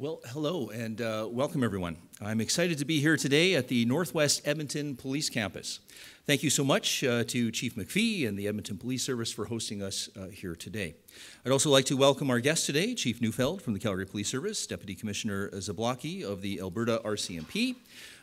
Well, hello and uh, welcome everyone. I'm excited to be here today at the Northwest Edmonton Police Campus. Thank you so much uh, to Chief McFee and the Edmonton Police Service for hosting us uh, here today. I'd also like to welcome our guest today, Chief Neufeld from the Calgary Police Service, Deputy Commissioner Zablocki of the Alberta RCMP,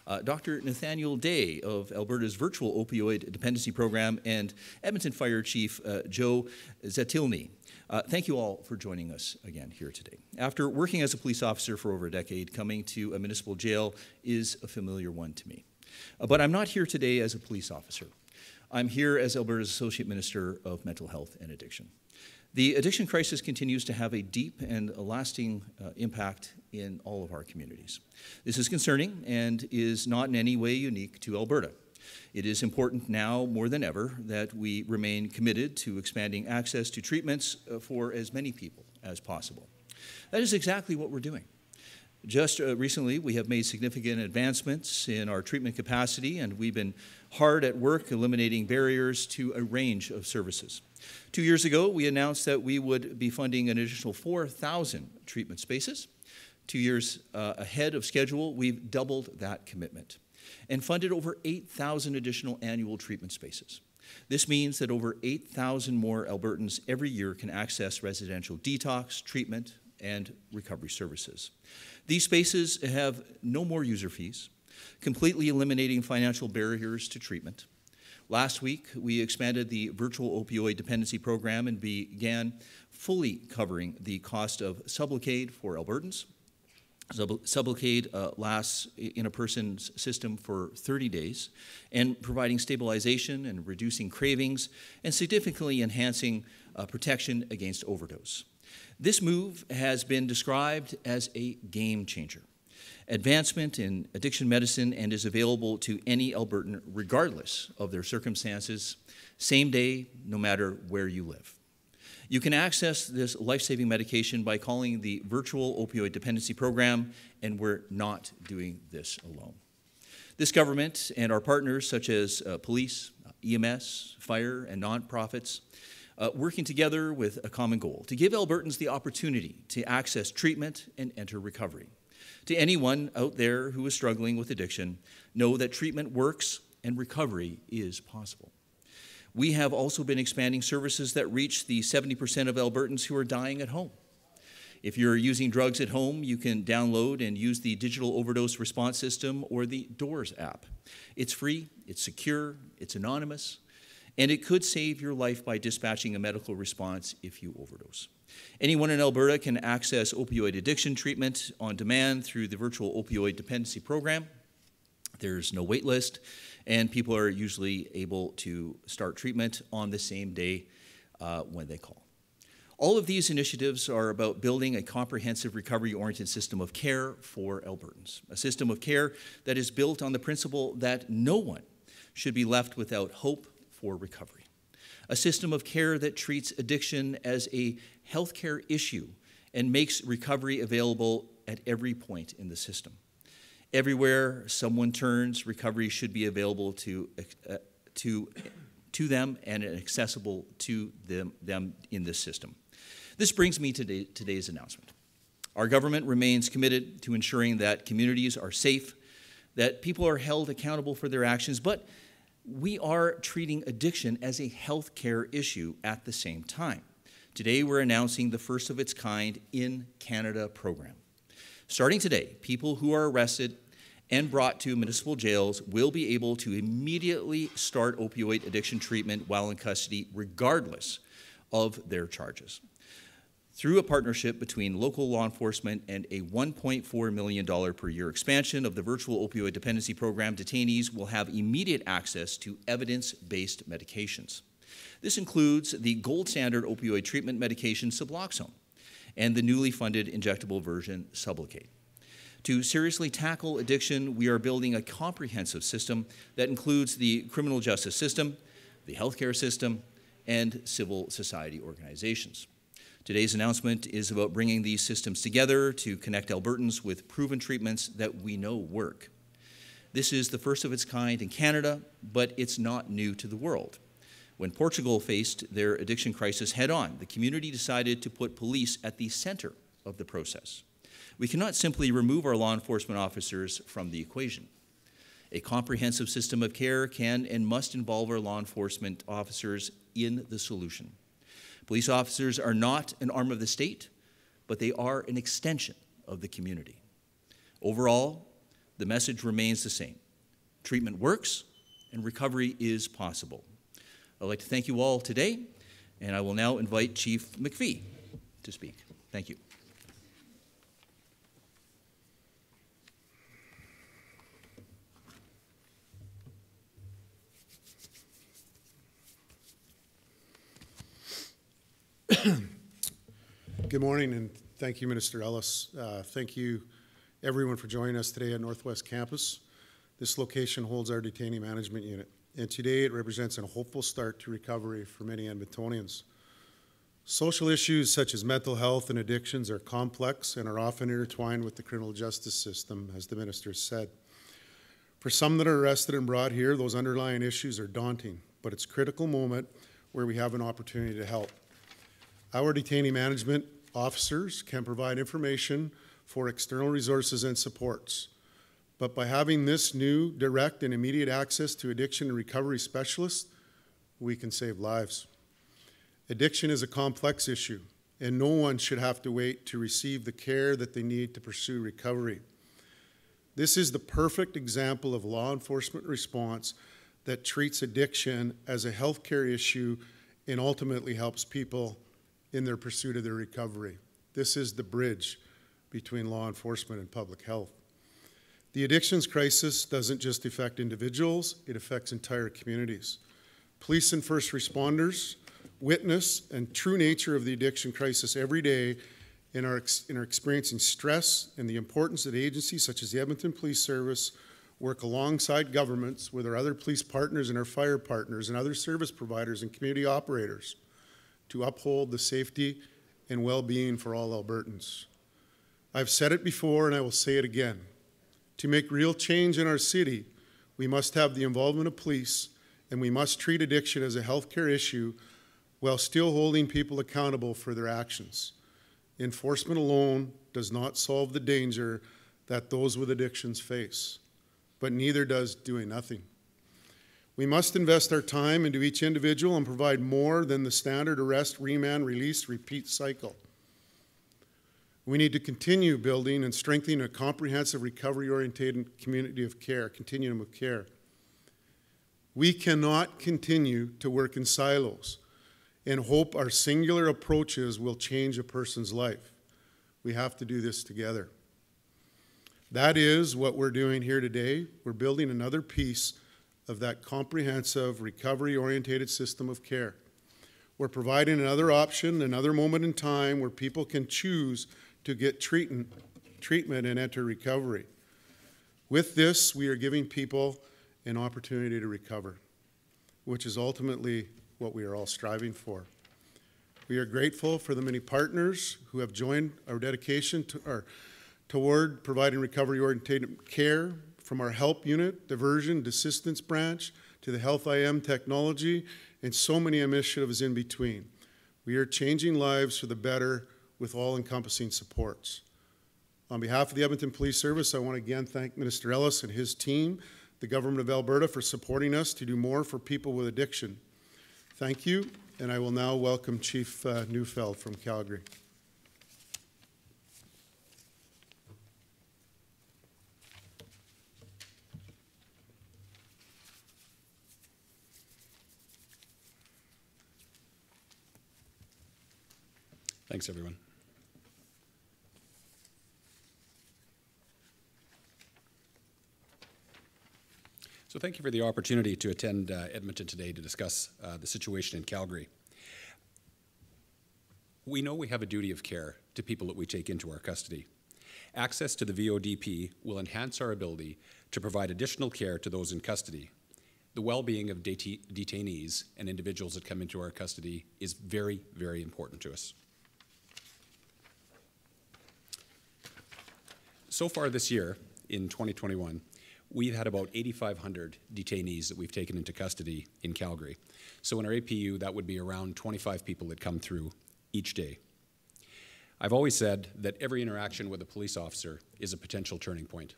uh, Dr. Nathaniel Day of Alberta's Virtual Opioid Dependency Program, and Edmonton Fire Chief uh, Joe Zatylny. Uh, thank you all for joining us again here today. After working as a police officer for over a decade, coming to a municipal jail is a familiar one to me. Uh, but I'm not here today as a police officer. I'm here as Alberta's Associate Minister of Mental Health and Addiction. The addiction crisis continues to have a deep and a lasting uh, impact in all of our communities. This is concerning and is not in any way unique to Alberta. It is important now more than ever that we remain committed to expanding access to treatments uh, for as many people as possible. That is exactly what we're doing. Just uh, recently, we have made significant advancements in our treatment capacity, and we've been hard at work eliminating barriers to a range of services. Two years ago, we announced that we would be funding an additional 4,000 treatment spaces. Two years uh, ahead of schedule, we've doubled that commitment and funded over 8,000 additional annual treatment spaces. This means that over 8,000 more Albertans every year can access residential detox, treatment, and recovery services. These spaces have no more user fees, completely eliminating financial barriers to treatment. Last week, we expanded the virtual opioid dependency program and began fully covering the cost of Sublocade for Albertans Sublocade uh, lasts in a person's system for 30 days and providing stabilization and reducing cravings and significantly enhancing uh, protection against overdose. This move has been described as a game changer. Advancement in addiction medicine and is available to any Albertan regardless of their circumstances, same day, no matter where you live. You can access this life saving medication by calling the Virtual Opioid Dependency Program, and we're not doing this alone. This government and our partners, such as uh, police, EMS, fire, and nonprofits, uh, working together with a common goal to give Albertans the opportunity to access treatment and enter recovery. To anyone out there who is struggling with addiction, know that treatment works and recovery is possible. We have also been expanding services that reach the 70% of Albertans who are dying at home. If you're using drugs at home, you can download and use the Digital Overdose Response System or the DOORS app. It's free, it's secure, it's anonymous, and it could save your life by dispatching a medical response if you overdose. Anyone in Alberta can access opioid addiction treatment on demand through the Virtual Opioid Dependency Program. There's no wait list, and people are usually able to start treatment on the same day uh, when they call. All of these initiatives are about building a comprehensive recovery oriented system of care for Albertans, a system of care that is built on the principle that no one should be left without hope for recovery, a system of care that treats addiction as a healthcare issue and makes recovery available at every point in the system. Everywhere someone turns, recovery should be available to, uh, to, to them and accessible to them, them in this system. This brings me to today, today's announcement. Our government remains committed to ensuring that communities are safe, that people are held accountable for their actions, but we are treating addiction as a health care issue at the same time. Today, we're announcing the first of its kind in Canada program. Starting today, people who are arrested and brought to municipal jails will be able to immediately start opioid addiction treatment while in custody, regardless of their charges. Through a partnership between local law enforcement and a $1.4 million per year expansion of the virtual opioid dependency program, detainees will have immediate access to evidence based medications. This includes the gold standard opioid treatment medication Suboxone and the newly funded injectable version Sublocade. To seriously tackle addiction, we are building a comprehensive system that includes the criminal justice system, the healthcare system, and civil society organizations. Today's announcement is about bringing these systems together to connect Albertans with proven treatments that we know work. This is the first of its kind in Canada, but it's not new to the world. When Portugal faced their addiction crisis head on, the community decided to put police at the center of the process. we cannot simply remove our law enforcement officers from the equation. A comprehensive system of care can and must involve our law enforcement officers in the solution. Police officers are not an arm of the state, but they are an extension of the community. Overall, the message remains the same treatment works and recovery is possible. I'd like to thank you all today, and I will now invite Chief McFee to speak. Thank you. Good morning, and thank you, Minister Ellis. Uh, thank you, everyone, for joining us today at Northwest Campus. This location holds our detainee management unit, and today it represents a hopeful start to recovery for many Edmontonians. Social issues such as mental health and addictions are complex and are often intertwined with the criminal justice system, as the minister said. For some that are arrested and brought here, those underlying issues are daunting, but it's a critical moment where we have an opportunity to help. Our detainee management officers can provide information for external resources and supports. But by having this new direct and immediate access to addiction and recovery specialists, we can save lives. Addiction is a complex issue, and no one should have to wait to receive the care that they need to pursue recovery. This is the perfect example of law enforcement response that treats addiction as a healthcare issue and ultimately helps people in their pursuit of their recovery. This is the bridge between law enforcement and public health. The addictions crisis doesn't just affect individuals, it affects entire communities. Police and first responders witness and true nature of the addiction crisis every day and are, and are experiencing stress and the importance that agencies such as the Edmonton Police Service work alongside governments with our other police partners and our fire partners and other service providers and community operators to uphold the safety and well being for all Albertans. I've said it before and I will say it again. To make real change in our city, we must have the involvement of police and we must treat addiction as a healthcare issue while still holding people accountable for their actions. Enforcement alone does not solve the danger that those with addictions face, but neither does doing nothing. We must invest our time into each individual and provide more than the standard arrest, remand, release, repeat cycle. We need to continue building and strengthening a comprehensive recovery oriented community of care, continuum of care. We cannot continue to work in silos and hope our singular approaches will change a person's life. We have to do this together. That is what we're doing here today. We're building another piece of that comprehensive, recovery oriented system of care. We're providing another option, another moment in time where people can choose to get treatment, treatment and enter recovery. With this, we are giving people an opportunity to recover, which is ultimately what we are all striving for. We are grateful for the many partners who have joined our dedication to toward providing recovery oriented care from our help unit, diversion, assistance branch, to the Health IM technology, and so many initiatives in between. We are changing lives for the better with all encompassing supports. On behalf of the Edmonton Police Service, I want to again thank Minister Ellis and his team, the Government of Alberta, for supporting us to do more for people with addiction. Thank you, and I will now welcome Chief uh, Neufeld from Calgary. Thanks, everyone. So thank you for the opportunity to attend uh, Edmonton today to discuss uh, the situation in Calgary. We know we have a duty of care to people that we take into our custody. Access to the VODP will enhance our ability to provide additional care to those in custody. The well-being of det detainees and individuals that come into our custody is very, very important to us. So far this year, in 2021, we've had about 8,500 detainees that we've taken into custody in Calgary. So in our APU, that would be around 25 people that come through each day. I've always said that every interaction with a police officer is a potential turning point.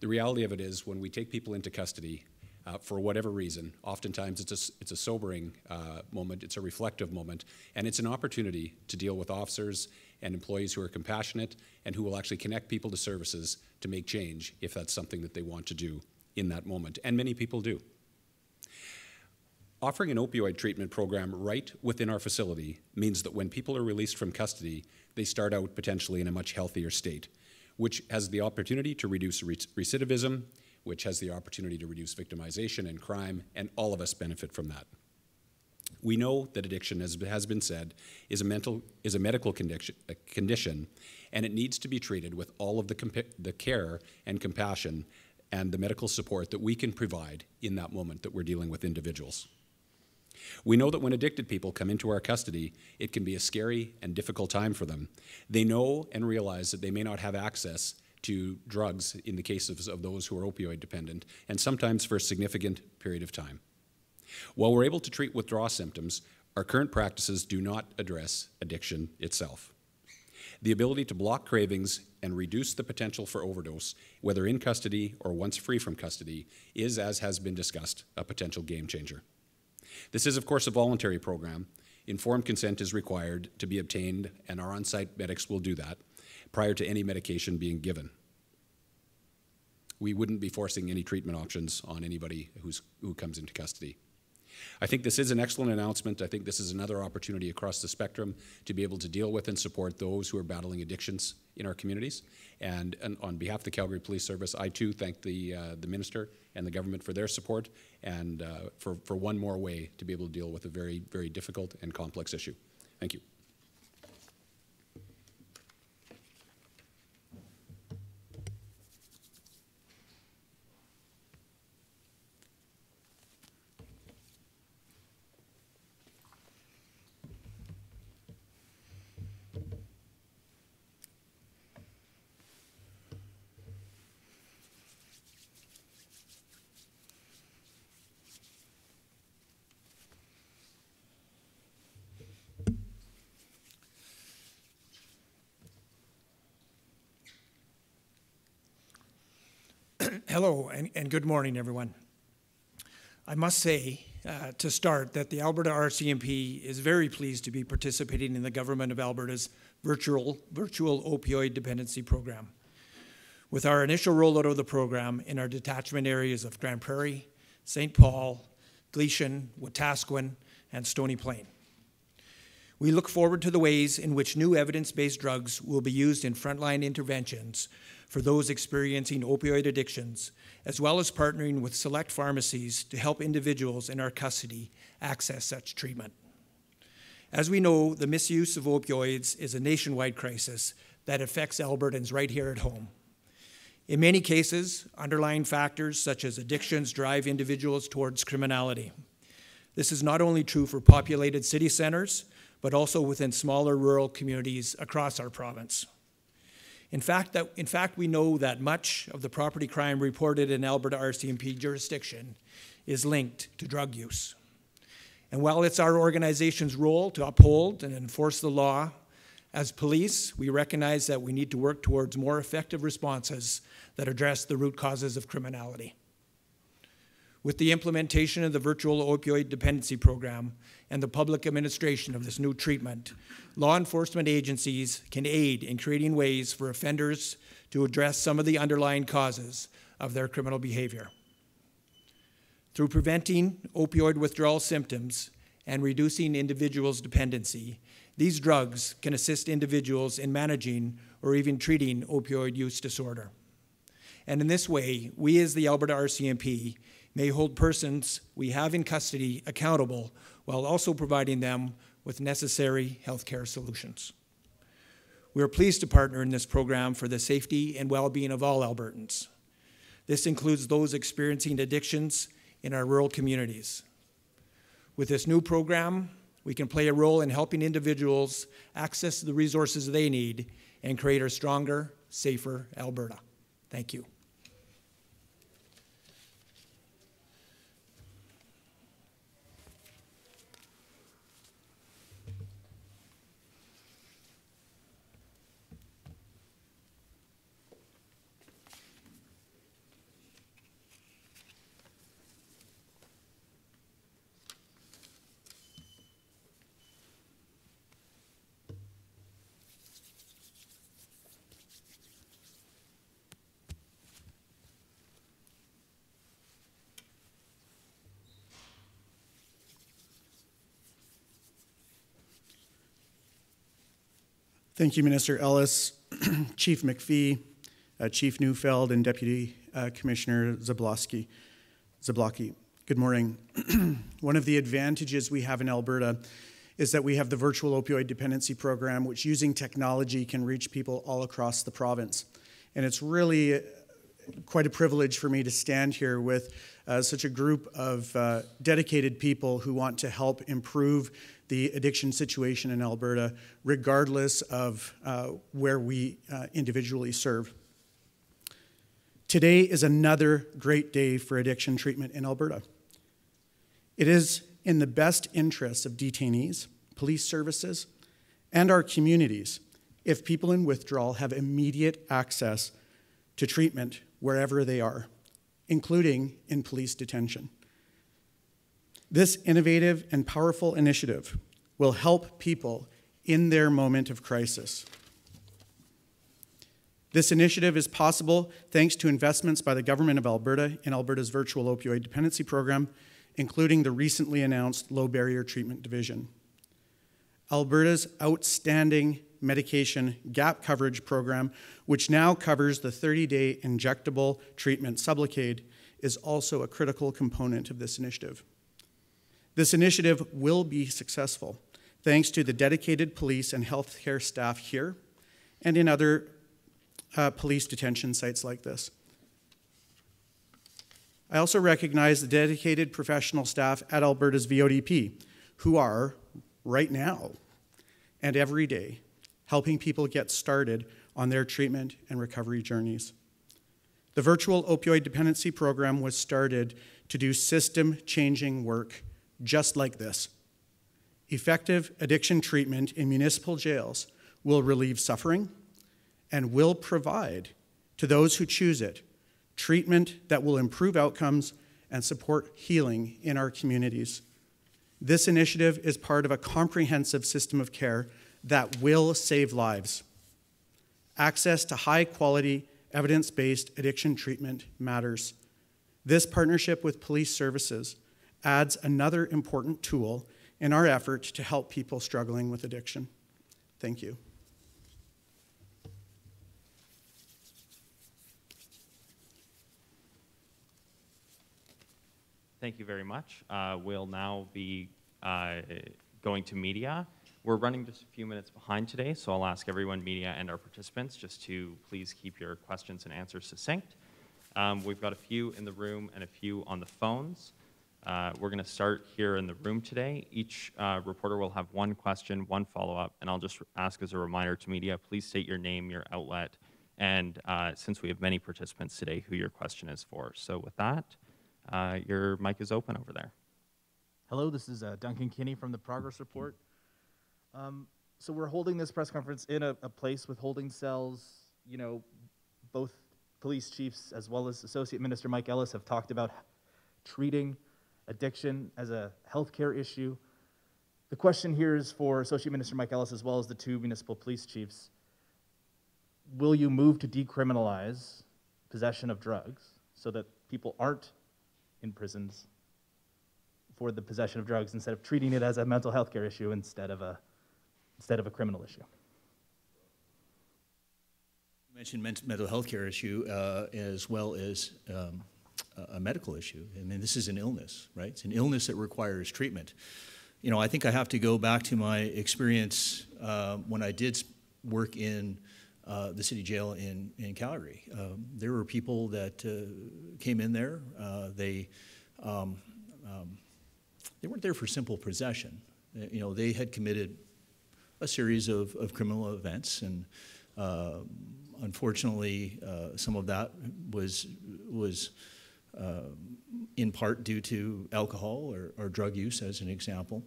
The reality of it is, when we take people into custody, uh, for whatever reason, oftentimes it's a, it's a sobering uh, moment, it's a reflective moment, and it's an opportunity to deal with officers and employees who are compassionate and who will actually connect people to services to make change if that's something that they want to do in that moment. And many people do. Offering an opioid treatment program right within our facility means that when people are released from custody, they start out potentially in a much healthier state, which has the opportunity to reduce recidivism, which has the opportunity to reduce victimization and crime, and all of us benefit from that. We know that addiction, as has been said, is a, mental, is a medical condition, a condition, and it needs to be treated with all of the, the care and compassion and the medical support that we can provide in that moment that we're dealing with individuals. We know that when addicted people come into our custody, it can be a scary and difficult time for them. They know and realize that they may not have access to drugs in the cases of, of those who are opioid dependent, and sometimes for a significant period of time. While we're able to treat withdrawal symptoms, our current practices do not address addiction itself. The ability to block cravings and reduce the potential for overdose, whether in custody or once free from custody, is, as has been discussed, a potential game changer. This is, of course, a voluntary program. Informed consent is required to be obtained, and our on site medics will do that prior to any medication being given. We wouldn't be forcing any treatment options on anybody who's, who comes into custody. I think this is an excellent announcement. I think this is another opportunity across the spectrum to be able to deal with and support those who are battling addictions in our communities. And, and on behalf of the Calgary Police Service, I too thank the, uh, the minister and the government for their support and uh, for, for one more way to be able to deal with a very, very difficult and complex issue. Thank you. Hello and, and, good morning, everyone. I must say uh, to start that the Alberta RCMP is very pleased to be participating in the Government of Alberta's virtual, virtual opioid dependency program. With our initial rollout of the program in our detachment areas of Grande Prairie, St. Paul, Gleichen, Wetaskiwin, and Stony Plain. We look forward to the ways in which new evidence based drugs will be used in frontline interventions for those experiencing opioid addictions, as well as partnering with select pharmacies to help individuals in our custody access such treatment. As we know, the misuse of opioids is a nationwide crisis that affects Albertans right here at home. In many cases, underlying factors such as addictions drive individuals towards criminality. This is not only true for populated city centers, but also within smaller rural communities across our province. In fact, that, in fact, we know that much of the property crime reported in Alberta RCMP jurisdiction is linked to drug use. And while it's our organization's role to uphold and enforce the law, as police, we recognize that we need to work towards more effective responses that address the root causes of criminality. With the implementation of the virtual opioid dependency program, and the public administration of this new treatment, law enforcement agencies can aid in creating ways for offenders to address some of the underlying causes of their criminal behavior. Through preventing opioid withdrawal symptoms and reducing individuals' dependency, these drugs can assist individuals in managing or even treating opioid use disorder. And in this way, we as the Alberta RCMP may hold persons we have in custody accountable while also providing them with necessary healthcare solutions. We are pleased to partner in this program for the safety and well being of all Albertans. This includes those experiencing addictions in our rural communities. With this new program, we can play a role in helping individuals access the resources they need and create a stronger, safer Alberta. Thank you. Thank you, Minister Ellis, Chief McFee, uh, Chief Neufeld, and Deputy uh, Commissioner Zablosky. Zablocki. Good morning. One of the advantages we have in Alberta is that we have the virtual opioid dependency program, which using technology can reach people all across the province. And it's really quite a privilege for me to stand here with uh, such a group of uh, dedicated people who want to help improve the addiction situation in Alberta, regardless of uh, where we uh, individually serve. Today is another great day for addiction treatment in Alberta. It is in the best interests of detainees, police services, and our communities if people in withdrawal have immediate access to treatment wherever they are, including in police detention. This innovative and powerful initiative will help people in their moment of crisis. This initiative is possible thanks to investments by the Government of Alberta in Alberta's virtual opioid dependency program, including the recently announced Low Barrier Treatment Division. Alberta's outstanding medication gap coverage program, which now covers the 30 day injectable treatment Sublocade, is also a critical component of this initiative. This initiative will be successful thanks to the dedicated police and healthcare staff here and in other uh, police detention sites like this. I also recognize the dedicated professional staff at Alberta's VODP who are, right now and every day, helping people get started on their treatment and recovery journeys. The virtual opioid dependency program was started to do system changing work just like this. Effective addiction treatment in municipal jails will relieve suffering and will provide to those who choose it treatment that will improve outcomes and support healing in our communities. This initiative is part of a comprehensive system of care that will save lives. Access to high quality, evidence based addiction treatment matters. This partnership with police services adds another important tool in our effort to help people struggling with addiction. Thank you. Thank you very much. Uh, we'll now be uh, going to media. We're running just a few minutes behind today, so I'll ask everyone, media and our participants, just to please keep your questions and answers succinct. Um, we've got a few in the room and a few on the phones. Uh, we're going to start here in the room today. Each uh, reporter will have one question, one follow-up, and I'll just ask as a reminder to media, please state your name, your outlet, and uh, since we have many participants today, who your question is for. So with that, uh, your mic is open over there. Hello, this is uh, Duncan Kinney from the Progress Report. Um, so we're holding this press conference in a, a, place with holding cells. You know, both police chiefs as well as Associate Minister Mike Ellis have talked about treating addiction as a healthcare issue. The question here is for Associate Minister Mike Ellis as well as the two municipal police chiefs. Will you move to decriminalize possession of drugs so that people aren't in prisons for the possession of drugs instead of treating it as a mental health care issue instead of a, instead of a criminal issue. You mentioned mental health care issue uh, as well as um, a medical issue. I mean, this is an illness, right? It's an illness that requires treatment. You know, I think I have to go back to my experience uh, when I did work in uh, the city jail in, in Calgary. Um, there were people that uh, came in there. Uh, they, um, um, they weren't there for simple possession. Uh, you know, they had committed a series of, of criminal events, and uh, unfortunately, uh, some of that was was in part due to alcohol or, or, drug use, as an example.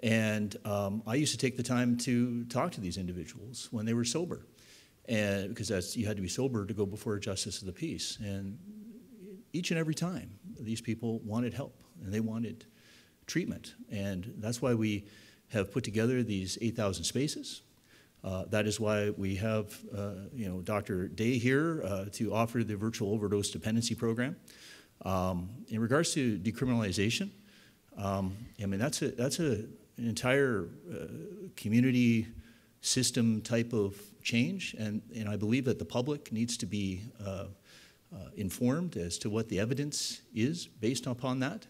And um, I used to take the time to talk to these individuals when they were sober and because that's, you had to be sober to go before a justice of the peace. And each and every time, these people wanted help and they wanted treatment. And that's why we have put together these 8,000 spaces. Uh, that is why we have, uh, you know, Dr. Day here uh, to offer the virtual overdose dependency program. Um, in regards to decriminalization, um, I mean that's a that's a, an entire uh, community system type of change, and, and I believe that the public needs to be uh, uh, informed as to what the evidence is based upon that.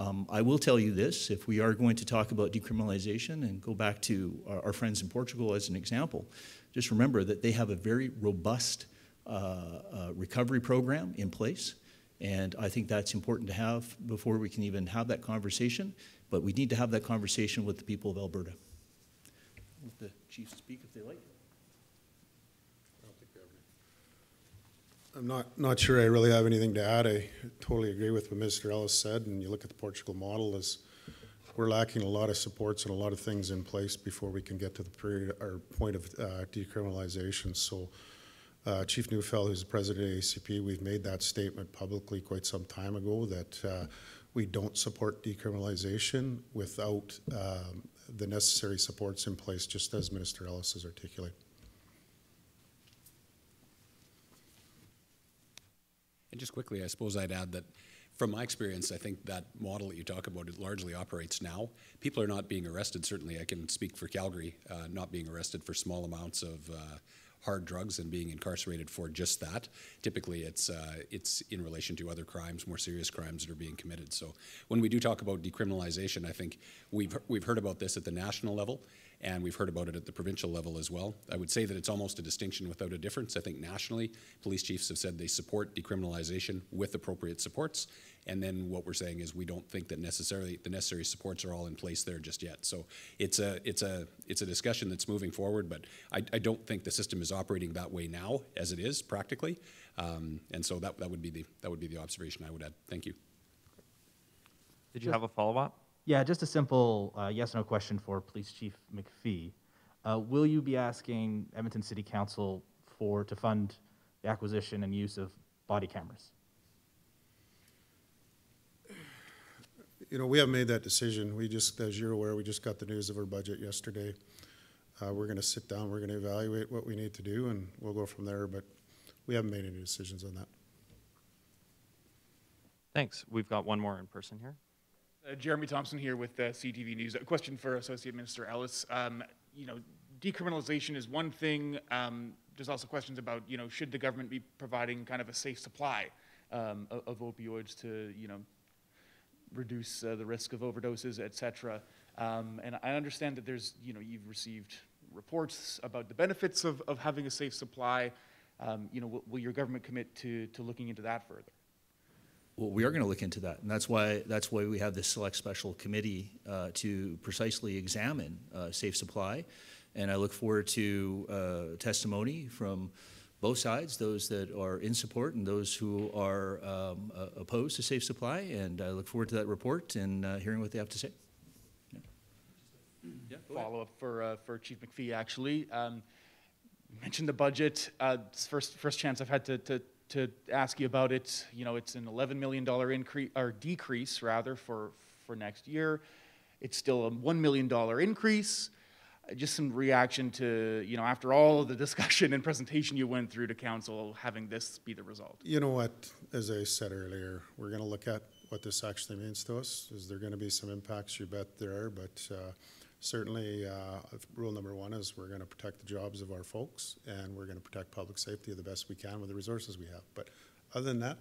Um, I will tell you this if we are going to talk about decriminalization and go back to our, our friends in Portugal as an example, just remember that they have a very robust uh, uh, recovery program in place. And I think that's important to have before we can even have that conversation. But we need to have that conversation with the people of Alberta. Let the chiefs speak if they like. I'm not, not sure I really have anything to add. I totally agree with what Mr. Ellis said, and you look at the Portugal model as we're lacking a lot of supports and a lot of things in place before we can get to the period or point of uh, decriminalization. So, uh, Chief Neufeld, who's the president of ACP, we've made that statement publicly quite some time ago that uh, we don't support decriminalization without um, the necessary supports in place, just as Minister Ellis has articulated. And just quickly, I suppose I'd add that from my experience, I think that model that you talk about it largely operates now. People are not being arrested. Certainly, I can speak for Calgary, uh, not being arrested for small amounts of uh, hard drugs and being incarcerated for just that. Typically, it's uh, it's in relation to other crimes, more serious crimes that are being committed. So when we do talk about decriminalization, I think we've we've heard about this at the national level and we've heard about it at the provincial level as well. I would say that it's almost a distinction without a difference. I think nationally, police chiefs have said they support decriminalization with appropriate supports, and then what we're saying is we don't think that necessarily the necessary supports are all in place there just yet. So it's a it's a it's a discussion that's moving forward, but I, I don't think the system is operating that way now as it is practically, um, and so that that would be the that would be the observation I would add. Thank you. Did you have a follow up? Yeah, just a simple uh, yes no question for Police Chief McFee. Uh, will you be asking Edmonton City Council for to fund the acquisition and use of body cameras? You know, we haven't made that decision. We just, as you're aware, we just got the news of our budget yesterday. Uh, we're going to sit down, we're going to evaluate what we need to do, and we'll go from there. But we haven't made any decisions on that. Thanks. We've got one more in person here. Uh, Jeremy Thompson here with uh, CTV News. A question for Associate Minister Ellis. Um, you know, decriminalization is one thing. Um, there's also questions about, you know, should the government be providing kind of a safe supply um, of, of, opioids to, you know, reduce uh, the risk of overdoses, et cetera. Um, and I understand that there's, you know, you've received reports about the benefits of, of having a safe supply. Um, you know, will, will your government commit to, to looking into that further? Well, we are going to look into that, and that's why that's why we have this select special committee uh, to precisely examine uh, safe supply, and I look forward to uh, testimony from both sides, those that are in support and those who are um, opposed to safe supply, and I look forward to that report and uh, hearing what they have to say. Yeah. Follow up for uh, for Chief McFee actually. Um, mentioned the budget. Uh, first first chance I've had to, to to ask you about it. You know, it's an $11 million increase or decrease rather for for next year. It's still a $1 million increase. Just some reaction to, you know, after all of the discussion and presentation you went through to council, having this be the result. You know what, as I said earlier, we're going to look at what this actually means to us. Is there going to be some impacts? You bet there are, but uh, certainly uh, rule number one is we're going to protect the jobs of our folks and we're going to protect public safety the best we can with the resources we have. But other than that,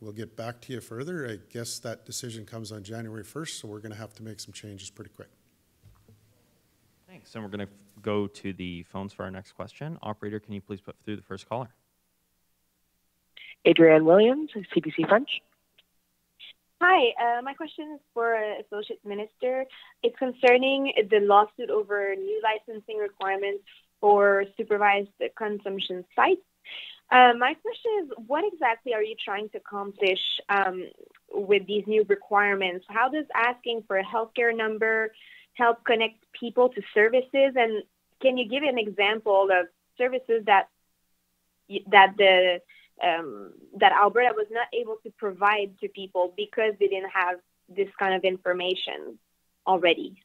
we'll get back to you further. I guess that decision comes on January 1st, so we're going to have to make some changes pretty quick. Thanks. And we're going to go to the phones for our next question. Operator, can you please put through the first caller? Adrienne Williams, CBC French. Hi, uh, my question is for uh, Associate Minister. It's concerning the lawsuit over new licensing requirements for supervised consumption sites. Uh, my question is, what exactly are you trying to accomplish um, with these new requirements? How does asking for a healthcare number help connect people to services? And can you give an example of services that that the um, that Alberta was not able to provide to people because they didn't have this kind of information already.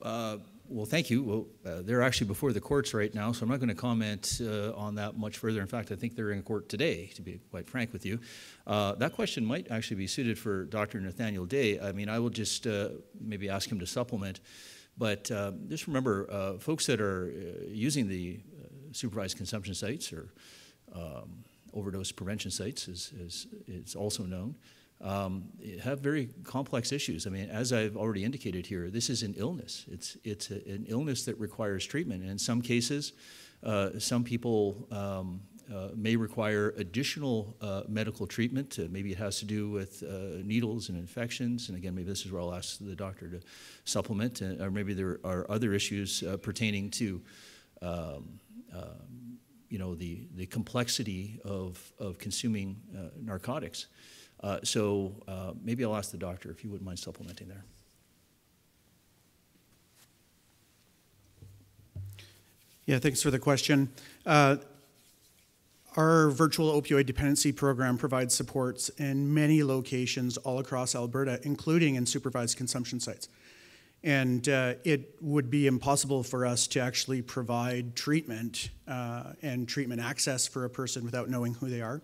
Uh, well, thank you. Well, uh, they're actually before the courts right now, so I'm not going to comment uh, on that much further. In fact, I think they're in court today, to be quite frank with you. Uh, that question might actually be suited for Dr. Nathaniel Day. I mean, I will just uh, maybe ask him to supplement. But um, just remember, uh, folks that are uh, using the uh, supervised consumption sites or um, overdose prevention sites, as, as it's also known, um, have very complex issues. I mean, as I've already indicated here, this is an illness. It's, it's a, an illness that requires treatment. And in some cases, uh, some people um, uh, may require additional uh, medical treatment. Maybe it has to do with uh, needles and infections. And again, maybe this is where I'll ask the doctor to supplement. uh, or maybe there are other issues uh, pertaining to. Um, um, you know the, the complexity of, of consuming uh, narcotics. Uh, so uh, maybe I'll ask the doctor if you wouldn't mind supplementing there. Yeah, thanks for the question. Uh, our virtual opioid dependency program provides supports in many locations all across Alberta, including in supervised consumption sites. And uh, it would be impossible for us to actually provide treatment uh, and treatment access for a person without knowing who they are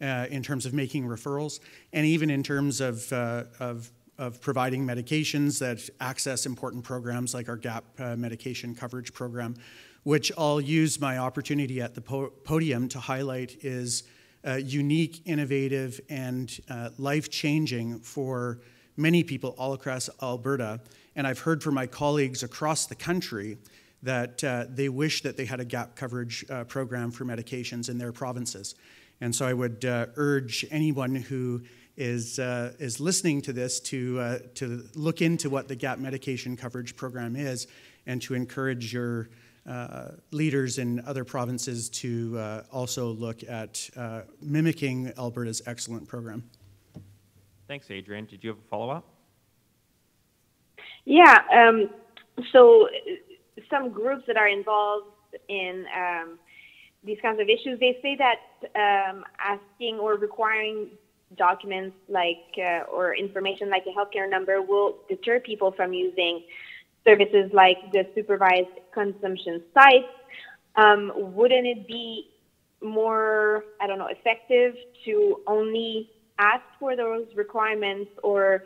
uh, in terms of making referrals and even in terms of, uh, of, of, providing medications that access important programs like our GAP uh, medication coverage program, which I'll use my opportunity at the po podium to highlight is uh, unique, innovative, and life changing for many people all across Alberta and I've heard from my colleagues across the country that uh, they wish that they had a gap coverage uh, program for medications in their provinces. And so I would uh, urge anyone who is, uh, is listening to this to, uh, to look into what the gap medication coverage program is and to encourage your uh, leaders in other provinces to also look at mimicking Alberta's excellent program. Thanks, Adrian. Did you have a follow up? Yeah. Um, so some groups that are involved in um, these kinds of issues, they say that um, asking or requiring documents like uh, or information like a healthcare number will deter people from using services like the supervised consumption sites. Um, wouldn't it be more, I don't know, effective to only ask for those requirements or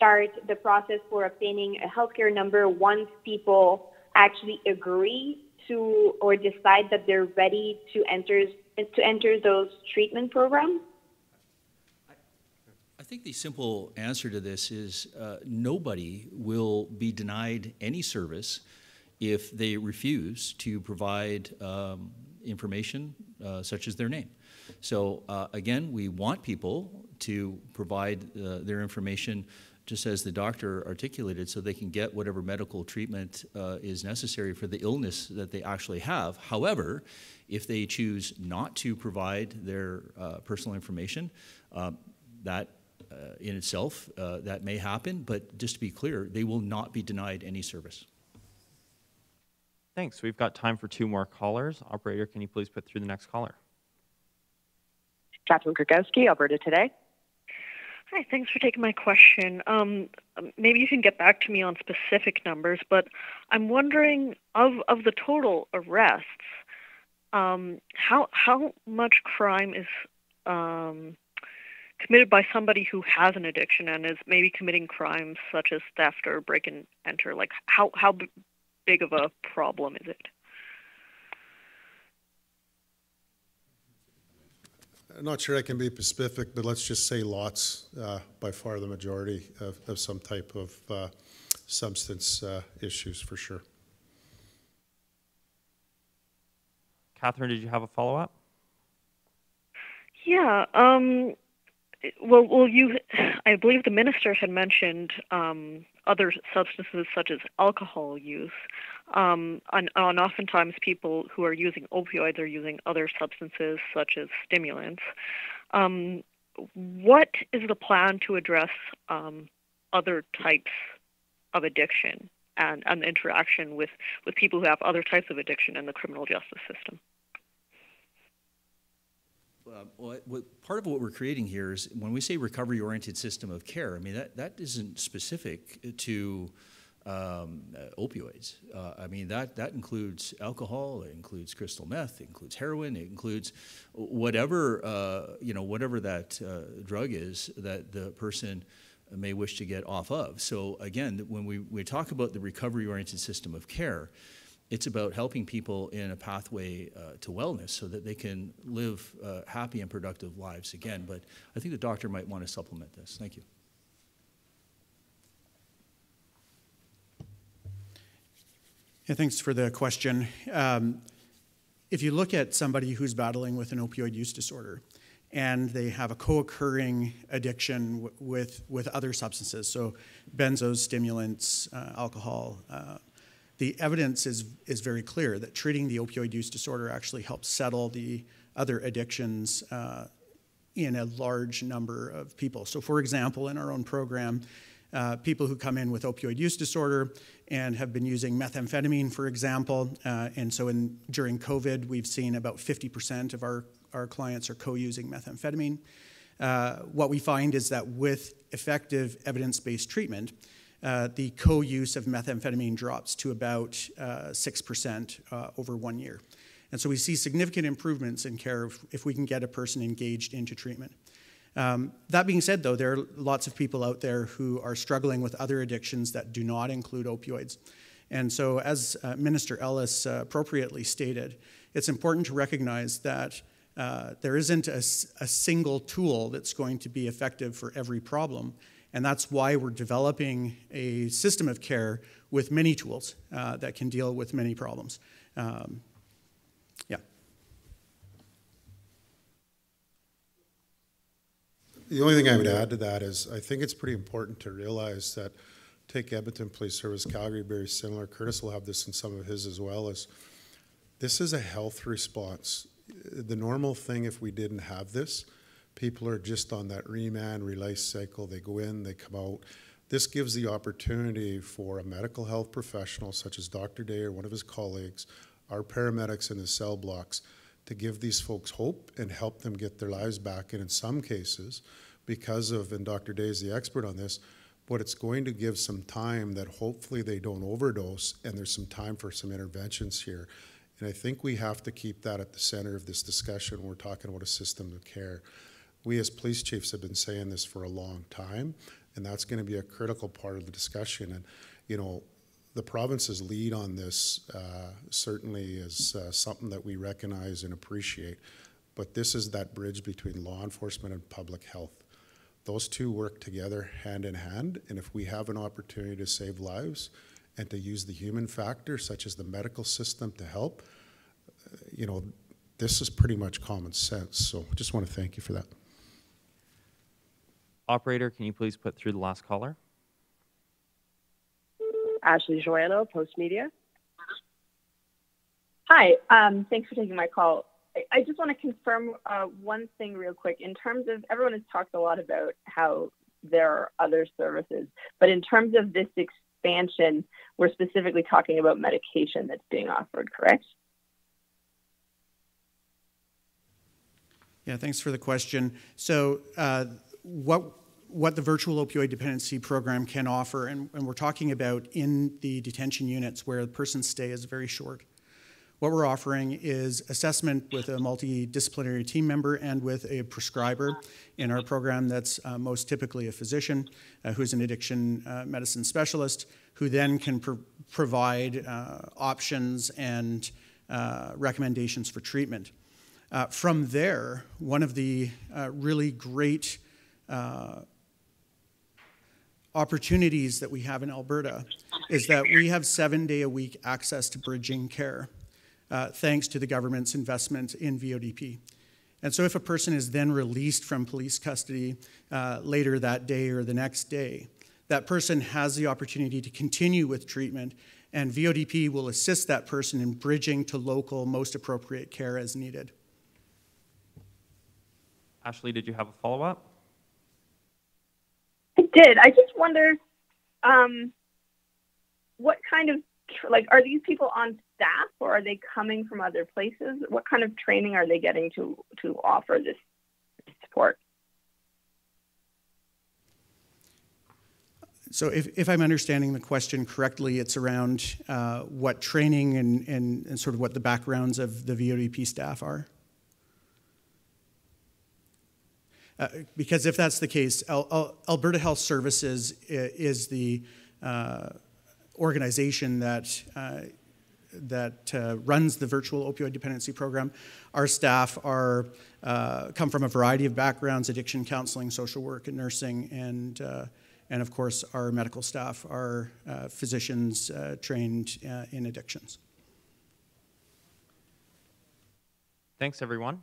start the process for obtaining a healthcare number once people actually agree to or decide that they're ready to enter to enter those treatment programs? I think the simple answer to this is uh, nobody will be denied any service if they refuse to provide um, information uh, such as their name. So uh, again, we want people to provide uh, their information just as the doctor articulated, so they can get whatever medical treatment uh, is necessary for the illness that they actually have. However, if they choose not to provide their uh, personal information, uh, that uh, in itself, uh, that may happen, but just to be clear, they will not be denied any service. Thanks. We've got time for two more callers. Operator, can you please put through the next caller? Catherine Griwkowsky, Alberta Today. Hi, thanks for taking my question. Um, maybe you can get back to me on specific numbers, but I'm wondering of of the total arrests, um, how how much crime is um, committed by somebody who has an addiction and is maybe committing crimes such as theft or break and enter? Like how how big of a problem is it? I'm not sure I can be specific, but let's just say lots, uh, by far the majority of, of some type of uh, substance uh, issues for sure. Catherine, did you have a follow up? Yeah. Um, well, well, you, I believe the minister had mentioned um, other substances such as alcohol use. Um, and, and, oftentimes, people who are using opioids are using other substances such as stimulants. Um, what is the plan to address um, other types of addiction and, and interaction with, with people who have other types of addiction in the criminal justice system? Uh, what, part of what we're creating here is when we say recovery-oriented system of care. I mean that that isn't specific to um, uh, opioids. Uh, I mean, that, that includes alcohol, it includes crystal meth, it includes heroin, it includes whatever, uh, you know, whatever that uh, drug is that the person may wish to get off of. So again, when we, we talk about the recovery-oriented system of care, it's about helping people in a pathway uh, to wellness so that they can live uh, happy and productive lives again. But I think the doctor might want to supplement this. Thank you. Yeah, thanks for the question. Um, if you look at somebody who's battling with an opioid use disorder and they have a co-occurring addiction with, with other substances, so benzos, stimulants, uh, alcohol, uh, the evidence is, is very clear that treating the opioid use disorder actually helps settle the other addictions uh, in a large number of people. So, for example, in our own program, uh, people who come in with opioid use disorder and have been using methamphetamine, for example. Uh, and so in, during COVID, we've seen about 50% of our, our clients are co using methamphetamine. Uh, what we find is that with effective evidence based treatment, uh, the co use of methamphetamine drops to about 6% uh, uh, over one year. And so we see significant improvements in care if, if we can get a person engaged into treatment. Um, that being said, though, there are lots of people out there who are struggling with other addictions that do not include opioids. And so, as uh, Minister Ellis uh, appropriately stated, it's important to recognize that uh, there isn't a, a, single tool that's going to be effective for every problem. And that's why we're developing a system of care with many tools uh, that can deal with many problems. Um, yeah. The only thing I would add to that is I think it's pretty important to realize that take Edmonton Police Service, Calgary, very similar. Curtis will have this in some of his as well. As this is a health response. The normal thing, if we didn't have this, people are just on that remand release cycle. They go in, they come out. This gives the opportunity for a medical health professional, such as Dr. Day or one of his colleagues, our paramedics in the cell blocks, to give these folks hope and help them get their lives back. And in some cases, because of, and Dr. Day is the expert on this, but it's going to give some time that hopefully they don't overdose and there's some time for some interventions here. And I think we have to keep that at the center of this discussion. We're talking about a system of care. We as police chiefs have been saying this for a long time, and that's going to be a critical part of the discussion. And, you know, the province's lead on this uh, certainly is uh, something that we recognize and appreciate. But this is that bridge between law enforcement and public health. Those two work together hand in hand, and if we have an opportunity to save lives and to use the human factor, such as the medical system, to help, uh, you know, this is pretty much common sense. So I just want to thank you for that. Operator, can you please put through the last caller? Ashley Joannou, Postmedia. Hi, um, thanks for taking my call. I, I just want to confirm uh, one thing real quick. In terms of, everyone has talked a lot about how there are other services, but in terms of this expansion, we're specifically talking about medication that's being offered, correct? Yeah, thanks for the question. So, uh, what what the virtual opioid dependency program can offer, and, and, we're talking about in the detention units where the person's stay is very short. What we're offering is assessment with a multidisciplinary team member and with a prescriber in our program that's uh, most typically a physician uh, who's an addiction uh, medicine specialist who then can pro- provide uh, options and uh, recommendations for treatment. Uh, from there, one of the really great opportunities that we have in Alberta is that we have seven day a week access to bridging care, uh, thanks to the government's investment in VODP. And so, if a person is then released from police custody uh, later that day or the next day, that person has the opportunity to continue with treatment, and VODP will assist that person in bridging to local, most appropriate care as needed. Ashley, did you have a follow up? Did. I just wonder um, what kind of like are these people on staff or are they coming from other places? What kind of training are they getting to to offer this support? So, if, if I'm understanding the question correctly, it's around uh, what training and, and, and sort of what the backgrounds of the VODP staff are. Uh, because if that's the case, Al- Al- Alberta Health Services is the uh, organization that uh, that uh, runs the virtual opioid dependency program. Our staff are uh, come from a variety of backgrounds: addiction counseling, social work, and nursing, and and of course our medical staff are physicians trained in addictions. Thanks, everyone.